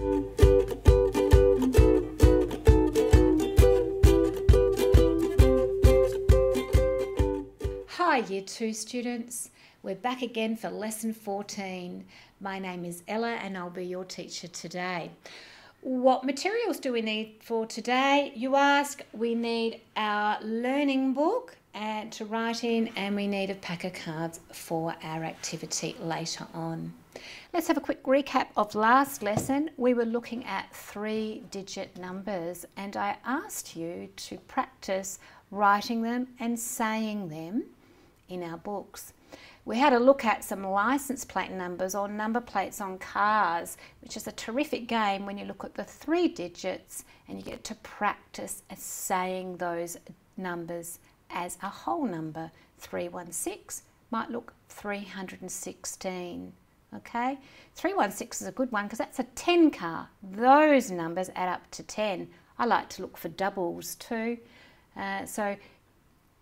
Hi Year 2 students, we're back again for lesson 14. My name is Ella and I'll be your teacher today. What materials do we need for today? You ask, we need our learning book and to write in and we need a pack of cards for our activity later on. Let's have a quick recap of last lesson. We were looking at three digit numbers and I asked you to practice writing them and saying them in our books. We had a look at some license plate numbers or number plates on cars, which is a terrific game when you look at the three digits and you get to practice saying those numbers as a whole number. 316 might look 316. Okay, 316 is a good one because that's a 10 car. Those numbers add up to 10. I like to look for doubles too. Uh, so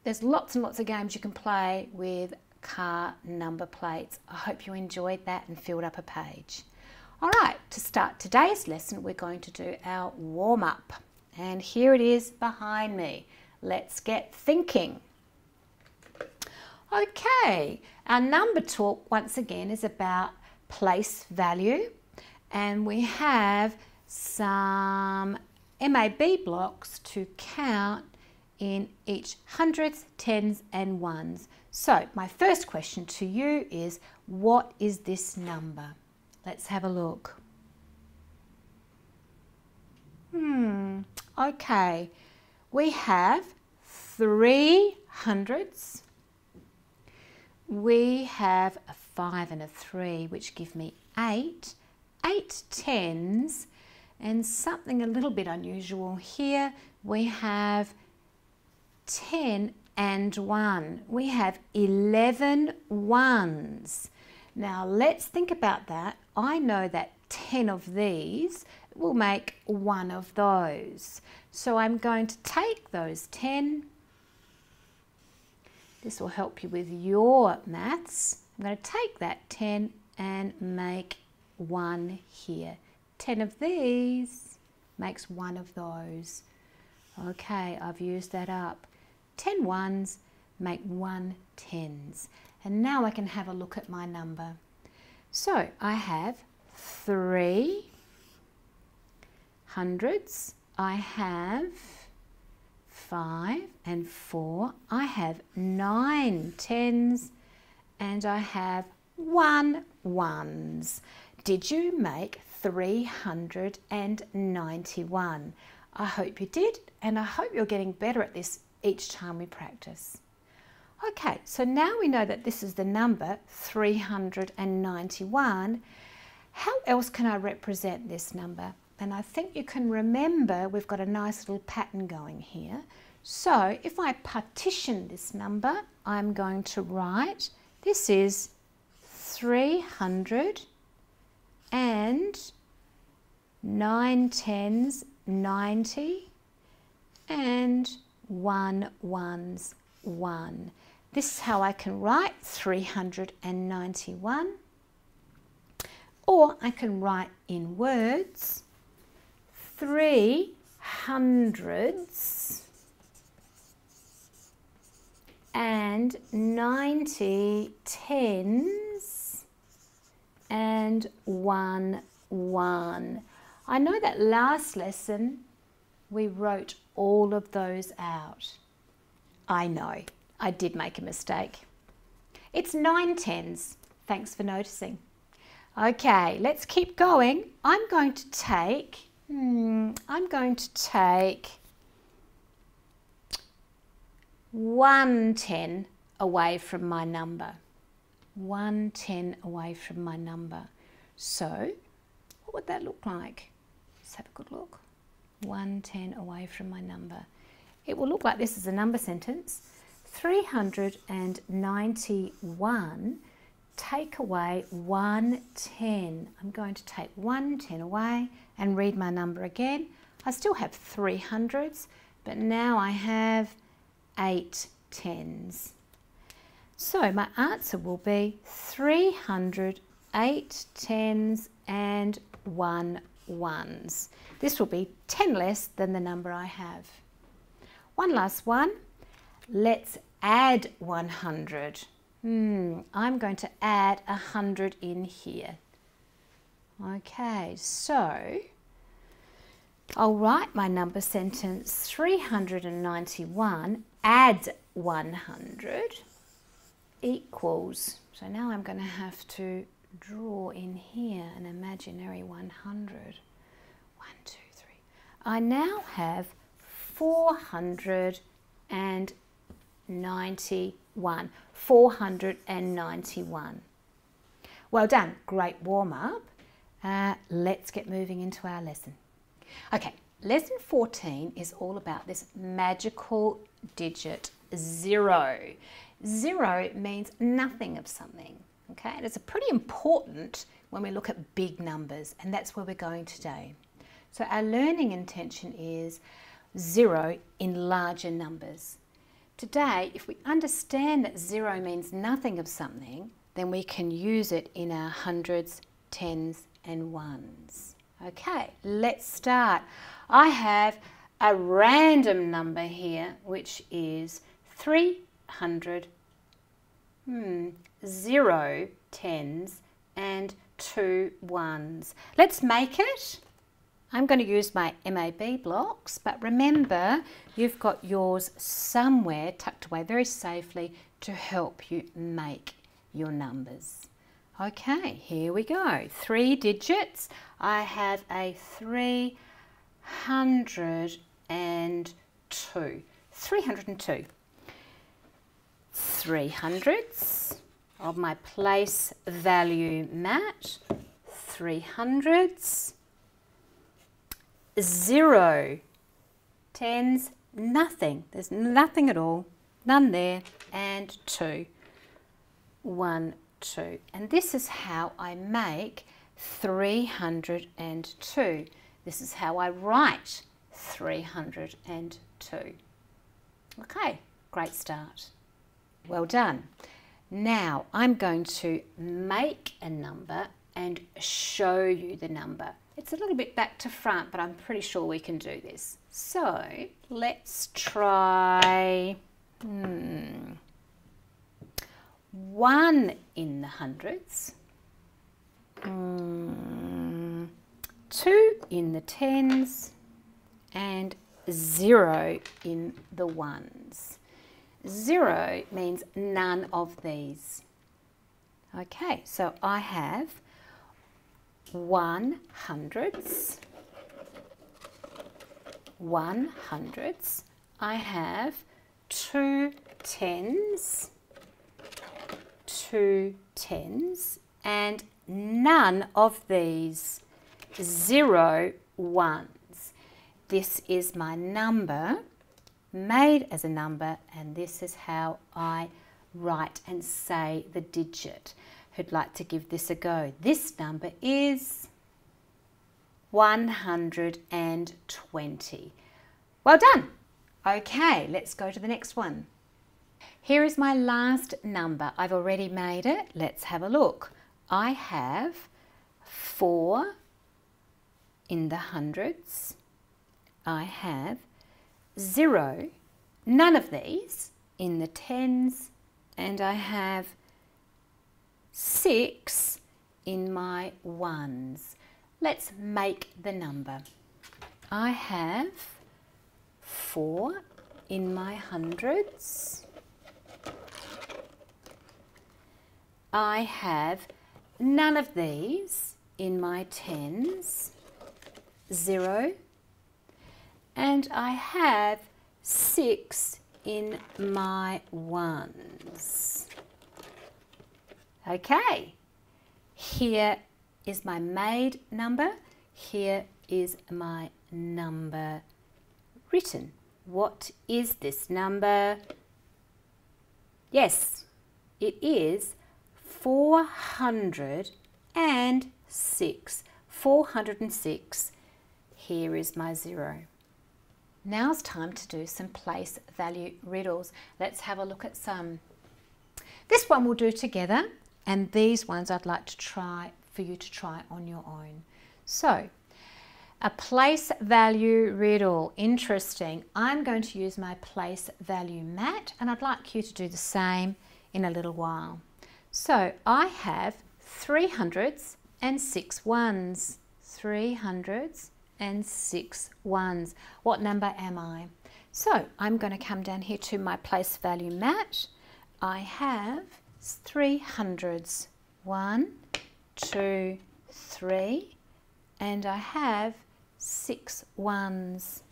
there's lots and lots of games you can play with car number plates. I hope you enjoyed that and filled up a page. All right, to start today's lesson, we're going to do our warm up. And here it is behind me. Let's get thinking. Okay, our number talk once again is about place value and we have some MAB blocks to count in each hundreds, tens and ones. So my first question to you is what is this number? Let's have a look. Hmm, okay. We have three hundreds. We have a five and a three, which give me eight, eight tens, and something a little bit unusual here. We have 10 and 1. We have 11 ones. Now let's think about that. I know that 10 of these will make one of those. So I'm going to take those 10. This will help you with your maths. I'm going to take that 10 and make one here. 10 of these makes one of those. Okay, I've used that up. 10 ones make one tens. And now I can have a look at my number. So I have three hundreds. I have five and four. I have nine tens and I have one ones. Did you make 391? I hope you did and I hope you're getting better at this each time we practice. Okay, so now we know that this is the number 391. How else can I represent this number? And I think you can remember we've got a nice little pattern going here. So if I partition this number, I'm going to write, this is 300 and 9 tens, 90 and one ones one. This is how I can write 391 or I can write in words three hundreds and 90 tens and one one. I know that last lesson we wrote all of those out. I know, I did make a mistake. It's nine tens. Thanks for noticing. Okay, let's keep going. I'm going to take, hmm, I'm going to take one ten away from my number. One ten away from my number. So, what would that look like? Let's have a good look. 110 away from my number. It will look like this is a number sentence. 391 take away 110. I'm going to take 110 away and read my number again. I still have three hundreds, but now I have eight tens. So my answer will be 300, eight tens and one ones. This will be 10 less than the number I have. One last one. Let's add 100. Hmm, I'm going to add 100 in here. Okay, so I'll write my number sentence 391 add 100 equals, so now I'm going to have to draw in here an imaginary 100. One, two, three. I now have 491. 491. Well done, great warm up. Uh, let's get moving into our lesson. Okay, lesson 14 is all about this magical digit zero. Zero means nothing of something. Okay, and it's a pretty important when we look at big numbers, and that's where we're going today. So our learning intention is zero in larger numbers. Today, if we understand that zero means nothing of something, then we can use it in our hundreds, tens, and ones. Okay, let's start. I have a random number here, which is 300, hmm, zero tens and two ones. Let's make it. I'm going to use my MAB blocks, but remember you've got yours somewhere tucked away very safely to help you make your numbers. Okay, here we go. Three digits. I have a 302. 302. Three hundreds of my place value mat. Three hundreds. Zero. Tens, nothing. There's nothing at all. None there. And two. One, two. And this is how I make 302. This is how I write 302. Okay, great start. Well done. Now I'm going to make a number and show you the number. It's a little bit back to front, but I'm pretty sure we can do this. So let's try hmm, one in the hundreds, hmm, two in the tens, and zero in the ones. Zero means none of these. Okay, so I have one hundredths, one hundredths. I have two tens, two tens, and none of these. Zero ones. This is my number made as a number and this is how I write and say the digit. Who'd like to give this a go? This number is 120. Well done. Okay, let's go to the next one. Here is my last number. I've already made it. Let's have a look. I have 4 in the hundreds. I have zero, none of these in the tens, and I have six in my ones. Let's make the number. I have four in my hundreds. I have none of these in my tens, zero, and I have six in my ones. Okay, here is my made number, here is my number written. What is this number? Yes, it is 406. 406. Here is my zero. Now's time to do some place value riddles. Let's have a look at some. This one we'll do together and these ones I'd like to try for you to try on your own. So A place value riddle. Interesting. I'm going to use my place value mat and I'd like you to do the same in a little while. So I have three hundreds and six ones. Three hundreds and six ones. What number am I? So I'm going to come down here to my place value mat. I have three hundreds. One, two, three, and I have six ones.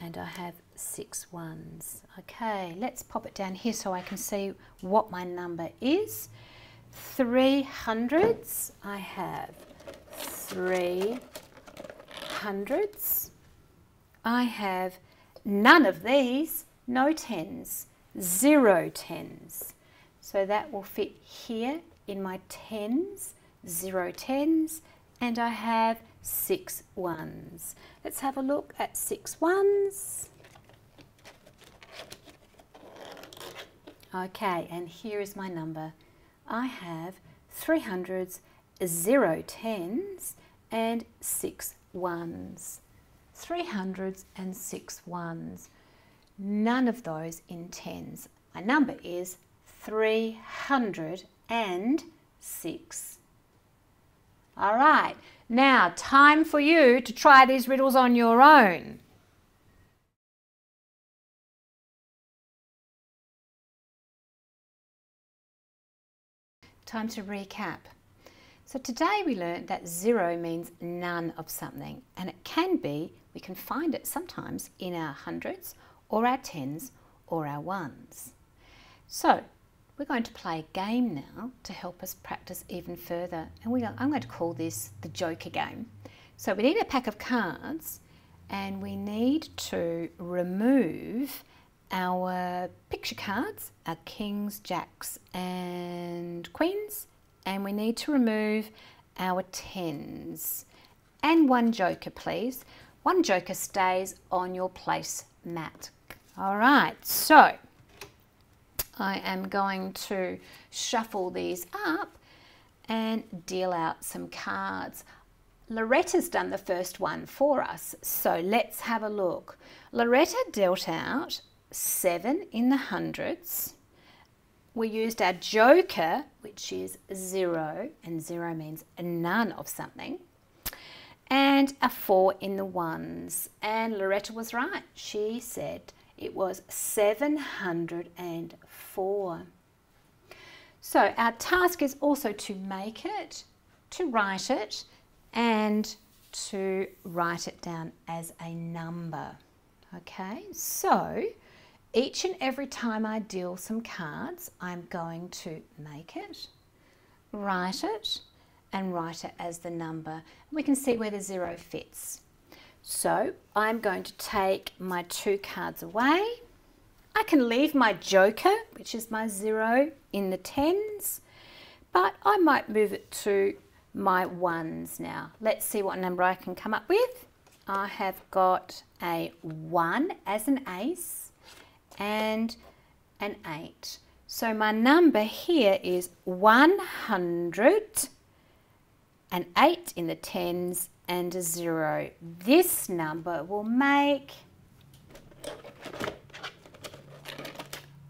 And I have six ones. Okay, let's pop it down here so I can see what my number is. Three hundreds, I have three hundreds. I have none of these, no tens, zero tens. So that will fit here in my tens, zero tens, and I have six ones. Let's have a look at six ones. Okay, and here is my number. I have three hundreds, zero tens, and six ones. Three hundreds and six ones. None of those in tens. My number is 306. All right, now time for you to try these riddles on your own. Time to recap. So today we learned that zero means none of something and it can be, we can find it sometimes in our hundreds or our tens or our ones. So we're going to play a game now to help us practice even further. And we I'm going to call this the Joker game. So we need a pack of cards and we need to remove our picture cards, our kings, jacks and queens. And we need to remove our tens. And one joker, please. One joker stays on your place mat. All right, so I am going to shuffle these up and deal out some cards. Loretta's done the first one for us, so let's have a look. Loretta dealt out seven in the hundreds. We used our joker, which is zero, and zero means none of something, and a four in the ones. And Loretta was right. She said it was 704. So our task is also to make it, to write it, and to write it down as a number. Okay, so each and every time I deal some cards, I'm going to make it, write it, and write it as the number. We can see where the zero fits. So I'm going to take my two cards away. I can leave my joker, which is my zero, in the tens, but I might move it to my ones now. Let's see what number I can come up with. I have got a one as an ace and an eight. So my number here is 100 an 8 in the tens and a 0. This number will make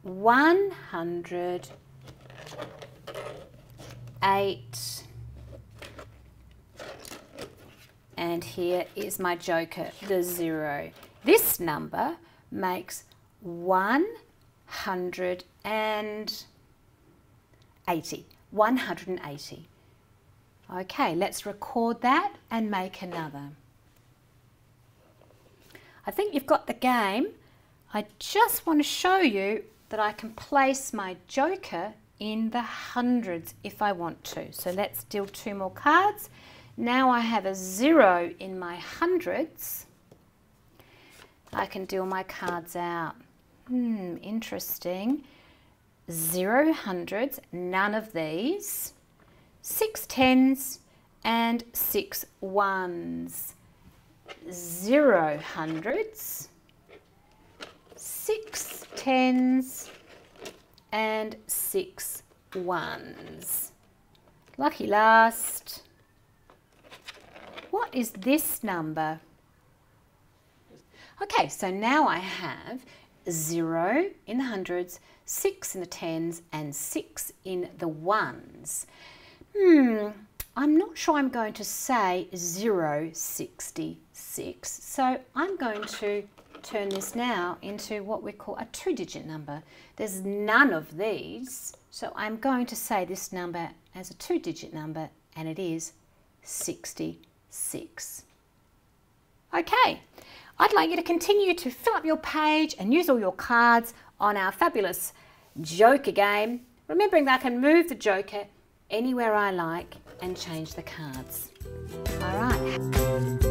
108 and here is my joker, the 0. This number makes 180. 180. Okay, let's record that and make another. I think you've got the game. I just want to show you that I can place my joker in the hundreds if I want to. So let's deal two more cards. Now I have a zero in my hundreds. I can deal my cards out. Hmm, interesting. Zero hundreds, none of these six tens and six ones. Zero hundreds, six tens and six ones. Lucky last. what is this number? Okay, so now I have 0 in the hundreds, 6 in the tens, and 6 in the ones. Hmm, I'm not sure I'm going to say 066. So I'm going to turn this now into what we call a two-digit number. There's none of these, so I'm going to say this number as a two-digit number, and it is 66. Okay, I'd like you to continue to fill up your page and use all your cards on our fabulous Joker game, remembering that I can move the Joker anywhere I like and change the cards. All right.